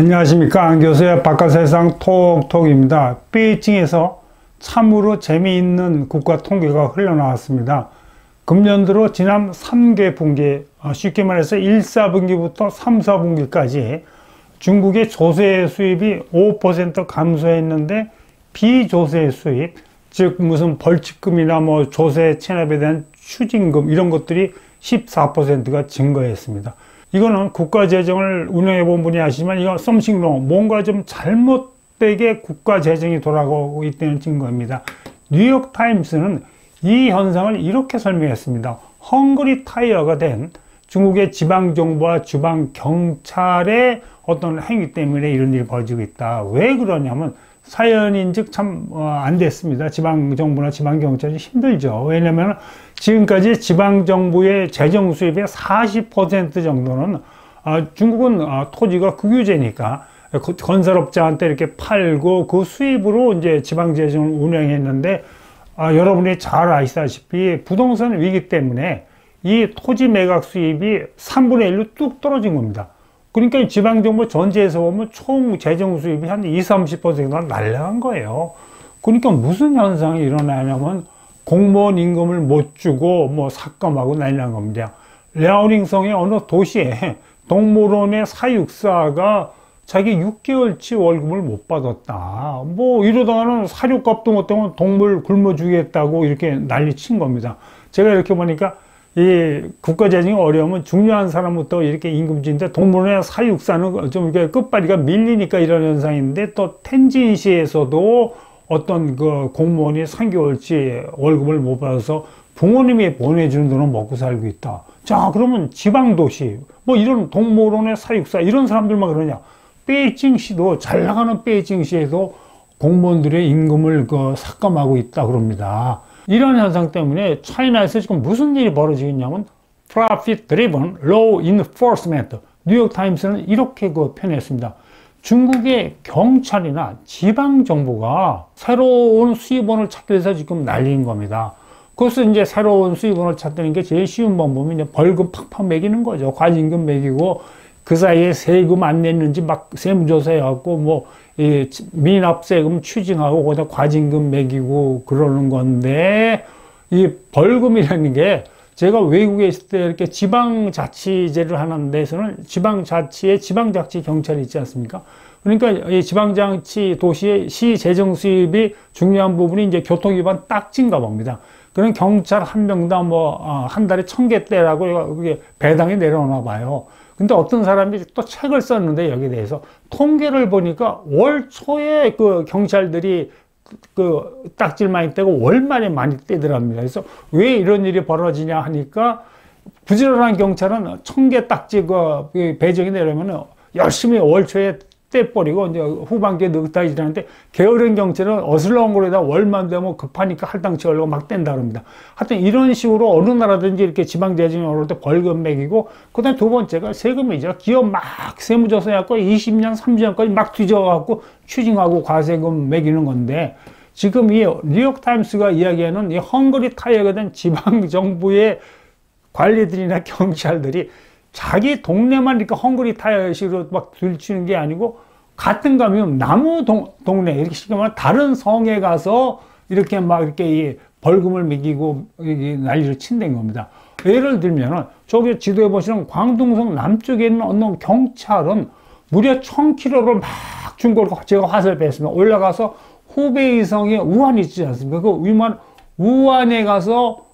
안녕하십니까 안교수의 바깥세상 톡톡입니다. 베이징에서 참으로 재미있는 국가 통계가 흘러나왔습니다. 금년 들어 지난 3개 분기 어, 쉽게 말해서 1, 4분기부터 3, 4분기까지 중국의 조세 수입이 5% 감소했는데 비조세 수입 즉 무슨 벌칙금이나 뭐 조세 체납에 대한 추징금 이런 것들이 14%가 증가했습니다. 이거는 국가 재정을 운영해 본 분이 아시지만 이거 썸씽롱 뭔가 좀 잘못되게 국가 재정이 돌아가고 있다는 증거입니다. 뉴욕 타임스는 이 현상을 이렇게 설명했습니다. 헝그리 타이어가 된 중국의 지방 정부와 지방 경찰의 어떤 행위 때문에 이런 일이 벌어지고 있다. 왜 그러냐면 사연인즉 참안 어, 됐습니다. 지방 정부나 지방 경찰이 힘들죠. 왜냐하면 지금까지 지방 정부의 재정 수입의 40% 정도는 어, 중국은 어, 토지가 국유재니까 건설업자한테 이렇게 팔고 그 수입으로 이제 지방 재정을 운영했는데 여러분이 잘 아시다시피 부동산 위기 때문에 이 토지 매각 수입이 3분의 1로 뚝 떨어진 겁니다. 그러니까 지방정부 전체에서 보면 총 재정 수입이 한 20, 30%가 날라간 거예요. 그러니까 무슨 현상이 일어나냐면 공무원 임금을 못 주고 뭐 삭감하고 난리 난 겁니다. 랴오닝성의 어느 도시에 동물원의 사육사가 자기 6개월치 월급을 못 받았다. 뭐 이러다가는 사료값도 못 되면 동물 굶어 주겠다고 이렇게 난리 친 겁니다. 제가 이렇게 보니까 이 국가 재정이 어려우면 중요한 사람부터 이렇게 임금 주는데 동물원의 사육사는 좀 이렇게 끝발이가 밀리니까 이런 현상인데 또 텐진시에서도 어떤 그 공무원이 3개월치 월급을 못 받아서 부모님이 보내주는 돈은 먹고 살고 있다. 자, 그러면 지방도시, 뭐 이런 동물원의 사육사, 이런 사람들만 그러냐. 베이징시도, 잘 나가는 베이징시에도 공무원들의 임금을 그 삭감하고 있다 그럽니다. 이런 현상 때문에 차이나에서 지금 무슨 일이 벌어지겠냐면 profit driven law enforcement 뉴욕 타임스는 이렇게 그 표현했습니다. 중국의 경찰이나 지방 정부가 새로운 수입원을 찾기 위해서 지금 난리인 겁니다. 그래서 이제 새로운 수입원을 찾는 게 제일 쉬운 방법이 이제 벌금 팍팍 매기는 거죠. 과징금 매기고 그 사이에 세금 안 냈는지 막 세무조사해갖고 뭐 미납세금 추징하고 거기다 과징금 매기고 그러는 건데 이 벌금이라는 게 제가 외국에 있을 때 이렇게 지방자치제를 하는 데서는 지방자치에 지방자치 경찰이 있지 않습니까? 그러니까 이 지방자치 도시의 시 재정 수입이 중요한 부분이 이제 교통 위반 딱지인가 봅니다. 그런 경찰 한 명당 뭐한 어, 달에 천 개대라고 그게 배당이 내려오나 봐요. 근데 어떤 사람들이 또 책을 썼는데 여기에 대해서 통계를 보니까 월 초에 그 경찰들이 그, 그 딱지를 많이 떼고 월 말에 많이 떼더랍니다. 그래서 왜 이런 일이 벌어지냐 하니까 부지런한 경찰은 천 개 딱지 그 배정이 내려면 열심히 월 초에 떼버리고 이제 후반기에 느긋하게 지나는데 게으른 경찰은 어슬렁거리다 월만 되면 급하니까 할당치 걸고 막 뗀다 그럽니다. 하여튼 이런 식으로 어느 나라든지 이렇게 지방 재정이 어려울 때 벌금 매기고 그다음 두 번째가 세금이죠. 기업 막 세무조사 해갖고 20년, 30년까지 막 뒤져갖고 추징하고 과세금 매기는 건데 지금 이 뉴욕 타임스가 이야기하는 이 헝그리 타이어가 된 지방 정부의 관리들이나 경찰들이 자기 동네만 이렇게 헝그리 타이어식으로 막 들치는 게 아니고 같은 가면 나무 동, 동네 이렇게 쉽게 말하면 다른 성에 가서 이렇게 막 이렇게 벌금을 매기고 난리를 친다는 겁니다. 예를 들면은 저기 지도에 보시면 광둥성 남쪽에 있는 어느 경찰은 무려 1000km를 막 중국으로 제가 화살 뺐습니다. 올라가서 후베이성의 우한이 있지 않습니까? 그 우한, 우한에 가서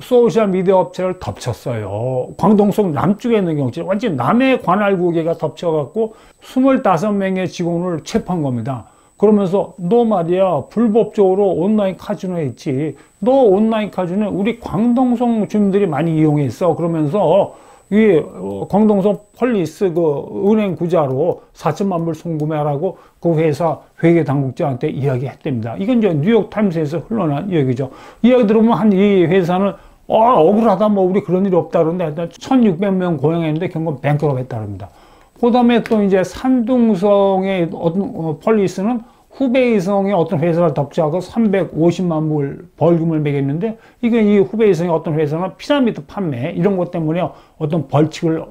소셜 미디어 업체를 덮쳤어요. 광동성 남쪽에 있는 경찰, 완전 남해 관할국에가 덮쳐갖고 25명의 직원을 체포한 겁니다. 그러면서 너 말이야 불법적으로 온라인 카지노 했지. 너 온라인 카지노 우리 광동성 주민들이 많이 이용했어. 그러면서 이 어, 광동성 police 그 은행 구좌로 4천만 불 송금해라고 그 회사 회계 당국자한테 이야기했답니다. 이건 이제 뉴욕 타임스에서 흘러난 이야기죠. 이야기 들으면 한 이 회사는 어, 억울하다, 뭐, 우리 그런 일이 없다 그러는데, 하여튼 1600명 고용했는데, 결국 bankrupt 했다 그럽니다. 그 다음에 또 이제 산둥성의 어떤, 어, 폴리스는 후베이성의 어떤 회사를 덮자고 350만 불 벌금을 매겼는데, 이게 이 후베이성의 어떤 회사는 피라미드 판매, 이런 것 때문에 어떤 벌칙을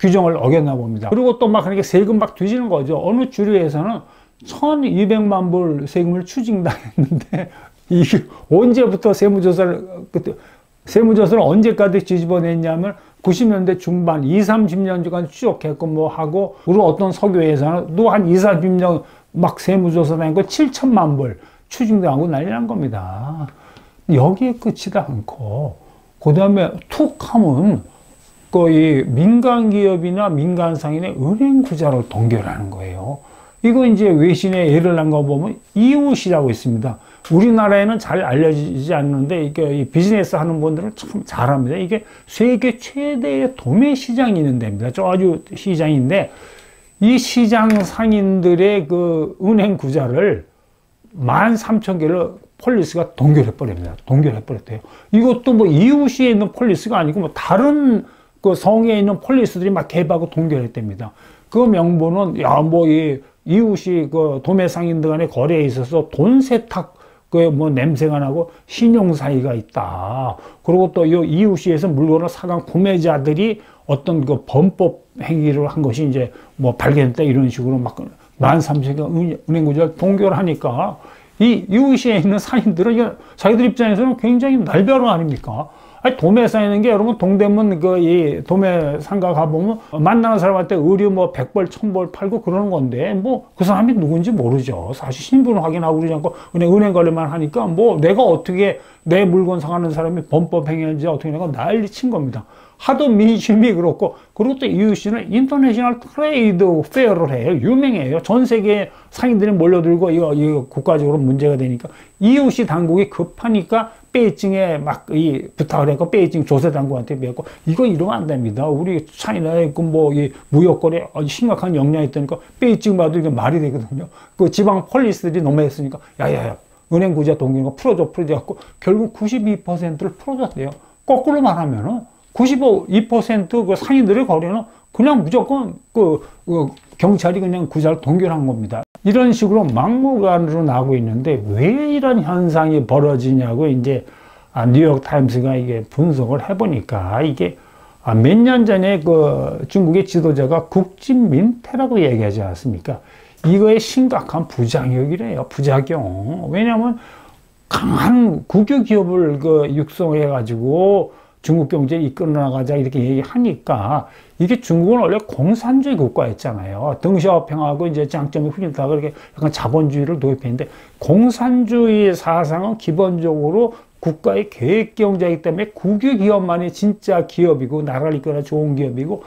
규정을 어겼나 봅니다. 그리고 또 막 그렇게 세금 막 뒤지는 거죠. 어느 주류에서는 1200만 불 세금을 추징당했는데 이게 언제부터 세무조사를 그때 세무조사를 언제까지 뒤집어냈냐면 90년대 중반 2, 30년 동안 추적했고 뭐 하고 그리고 어떤 석유회사는 또 한 2, 30년 막 세무조사 다니고 7천만 불 추징당하고 난리 난 겁니다. 여기에 끝이다 않고 그 다음에 툭 하면 거의 민간 기업이나 민간 상인의 은행 구자를 동결하는 거예요. 이거 이제 외신에 예를 난 거 보면 이웃이라고 있습니다. 우리나라에는 잘 알려지지 않는데 이게 비즈니스 하는 분들은 참 잘합니다. 이게 세계 최대의 도매 시장이 있는 데입니다. 저 아주 시장인데 이 시장 상인들의 그 은행 구좌를 만 삼천 개를 police가 동결해 버립니다. 동결해 버렸대요. 이것도 뭐 이우시에 있는 police가 아니고 뭐 다른 그 성에 있는 police들이 막 개입하고 동결했답니다. 그 명분은 야 뭐 이 이우시 그 도매 상인들 간의 거래에 있어서 돈 세탁 그뭐 냄새가 나고 신용 사기가 있다. 그리고 또 이 이우시에서 물건을 사간 구매자들이 어떤 그 범법 행위를 한 것이 이제 뭐 발견됐다 이런 식으로 막 만 삼십개 은행 구조를 동결 하니까 이 이웃시에 있는 상인들은 자기들 입장에서는 굉장히 날벼락 아닙니까? 아니, 도매 쌓이는 게 여러분 동대문 그 이 도매 상가 가보면 만나는 사람한테 의류 뭐 백벌 천벌 팔고 그러는 건데 뭐 그 사람이 누군지 모르죠. 사실 신분 확인하고 그러지 않고 그냥 은행 관리만 하니까 뭐 내가 어떻게 내 물건 사가는 사람이 범법 행위인지 어떻게 내가 난리 친 겁니다. 하도 민심이 그렇고 그리고 또 이우시는 international trade fair를 해요. 유명해요. 전 세계 상인들이 몰려들고 이거, 이거 국가적으로 문제가 되니까 이우시 당국이 급하니까 베이징에 막 이 부탁을 했고 베이징 조세 당국한테 배웠고 이거 이러면 안 됩니다. 우리 차이나에 그뭐이 무역거래 심각한 영향이 있다니까 베이징 봐도 이게 말이 되거든요. 그 지방 police들이 너무 했으니까 야야야 은행 구좌 동기가 풀어줘 풀어줘 갖고 결국 92%를 풀어줬대요. 거꾸로 말하면은 95, 2%그 상인들의 거래는 그냥 무조건 그, 그 경찰이 그냥 구자를 동결한 겁니다. 이런 식으로 막무가내로 나오고 있는데 왜 이런 현상이 벌어지냐고 이제 아, 뉴욕 타임스가 이게 분석을 해보니까 이게 아, 몇년 전에 그 중국의 지도자가 국진 민폐라고 얘기하지 않습니까? 이거의 심각한 부작용이래요. 부작용. 왜냐하면 강한 국유 기업을 그 육성해 가지고 중국 경제를 이끌어 나가자 이렇게 얘기하니까 이게 중국은 원래 공산주의 국가였잖아요. 등시화평하고 이제 장점이 훌륭하다 그렇게 약간 자본주의를 도입했는데 공산주의 사상은 기본적으로 국가의 계획 경제이기 때문에 국유 기업만이 진짜 기업이고 나라를 이끌어 좋은 기업이고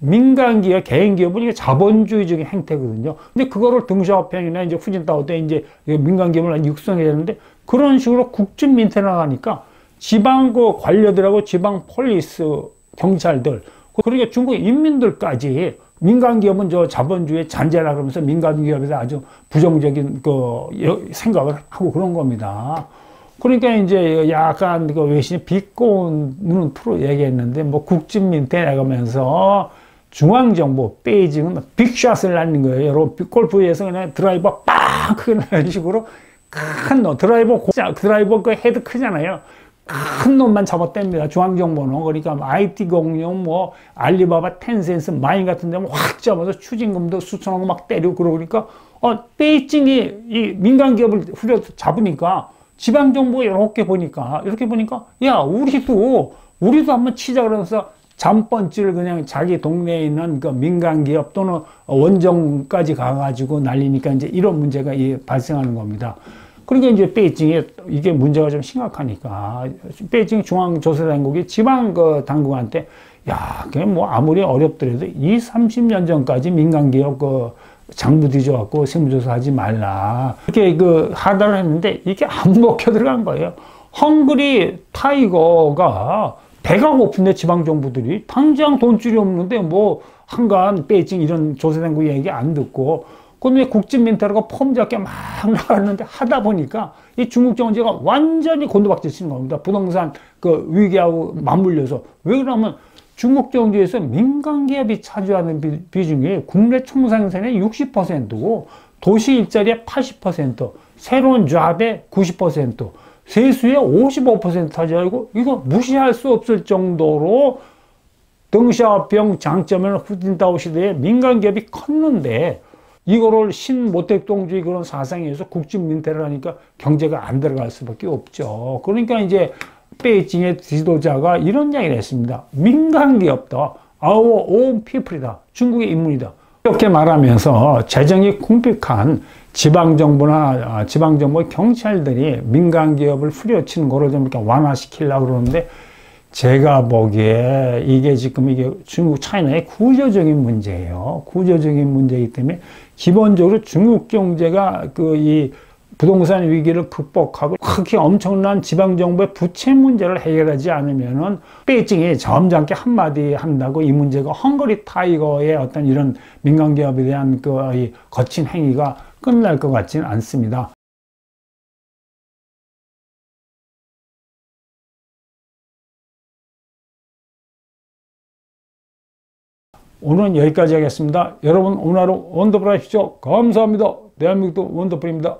민간 기업, 개인 기업은 이게 자본주의적인 행태거든요. 근데 그거를 등시화평이나 이제 후진타오 때 이제 민간 기업을 육성해야 되는데 그런 식으로 국진민퇴 나가니까 지방 그 관료들하고 지방 police 경찰들 그러니까 중국 인민들까지 민간 기업은 저 자본주의 잔재라 그러면서 민간 기업에 서 아주 부정적인 그 생각을 하고 그런 겁니다. 그러니까 이제 약간 그 외신이 비꼬는 투로 얘기했는데 뭐 국진민퇴 나가면서 중앙정부 베이징은 big shot을 날린 거예요. 여러분 골프에서 그냥 드라이버 빵 크게 날리는 식으로 큰 너, 드라이버 드라이버 그 헤드 크잖아요. 큰 놈만 잡아댑니다. 중앙정부는. 그러니까 IT 공룡, 뭐, 알리바바, 텐센트, 마인 같은 데는 확 잡아서 추징금도 수천억 막 때리고 그러니까, 어, 베이징이 이 민간 기업을 후려 잡으니까 지방정부 이렇게 보니까, 이렇게 보니까, 야, 우리도, 우리도 한번 치자 그러면서 잠번지를 그냥 자기 동네에 있는 그 민간 기업 또는 원정까지 가가지고 날리니까 이제 이런 문제가 발생하는 겁니다. 그러니까 이제 베이징에 이게 문제가 좀 심각하니까 베이징 중앙조사당국이 지방 그 당국한테 야, 그게 뭐 아무리 어렵더라도 이 30년 전까지 민간기업 그 장부 뒤져갖고 세무조사 하지 말라. 이렇게 그 하달을 했는데 이게 안 먹혀 들어간 거예요. 헝그리 타이거가 배가 고픈데 지방정부들이 당장 돈줄이 없는데 뭐 한간 베이징 이런 조사당국 얘기 안 듣고 그런데 국진 멘탈가 폼 잡게 막 나갔는데 하다 보니까 이 중국 경제가 완전히 곤두박질 치는 겁니다. 부동산 그 위기하고 맞물려서. 왜 그러면 중국 경제에서 민간 기업이 차지하는 비, 중이 국내 총생산의 60%고 도시 일자리의 80%, 새로운 잡의 90%, 세수의 55% 차지하고 이거 무시할 수 없을 정도로 덩샤오병 장점을 후진다오 시대에 민간 기업이 컸는데 이거를 신모택동주의 그런 사상에서 국진 민폐를 하니까 경제가 안 들어갈 수밖에 없죠. 그러니까 이제 베이징의 지도자가 이런 이야기를 했습니다. 민간 기업도 our own people이다. 중국의 인문이다. 이렇게 말하면서 재정이 궁핍한 지방정부나 지방정부 경찰들이 민간 기업을 후려치는 거를 좀 이렇게 완화시키려고 그러는데 제가 보기에 이게 지금 이게 중국 차이나의 구조적인 문제예요. 구조적인 문제이기 때문에 기본적으로 중국 경제가 그 이 부동산 위기를 극복하고 그렇게 엄청난 지방정부의 부채 문제를 해결하지 않으면은 베이징이 점잖게 한마디 한다고 이 문제가 헝거리 타이거의 어떤 이런 민간기업에 대한 그이 거친 행위가 끝날 것 같지는 않습니다. 오늘은 여기까지 하겠습니다. 여러분 오늘 하루 원더풀 하십시오. 감사합니다. 대한민국도 원더풀입니다.